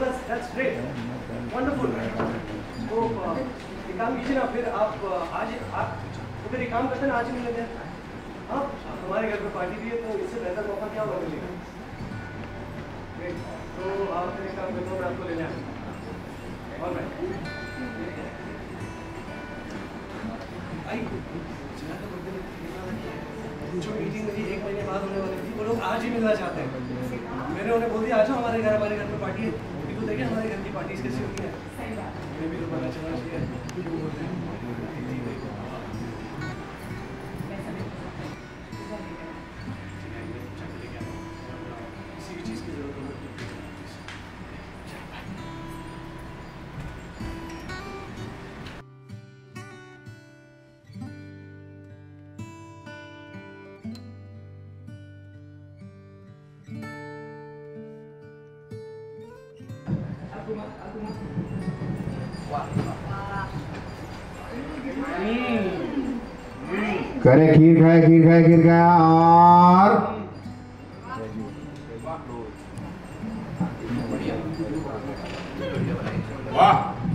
that's that's great. Wonderful. तो एक काम कीजिए ना फिर आप uh, आज आप तो एक काम करते ना आज ही मिल हैं हाँ हमारे घर पे पार्टी भी है तो इससे बेहतर मौका क्या होगा मिलेगा. तो आप फिर एक काम करता हूँ मैं आपको लेने आऊँ और मैं जो मीटिंग मेरी एक महीने बाद होने वाली थी वो लोग आज ही मिलना चाहते हैं मैंने उन्हें बोल दिया आ जाओ हमारे घर हमारे घर में पार्टी है तो देखिए हमारे घर की पार्टीज़ कैसी होती है। मैं भी तो पता चलना चाहिए करे खीर खाए खीर खाए खीर खाए और वाह।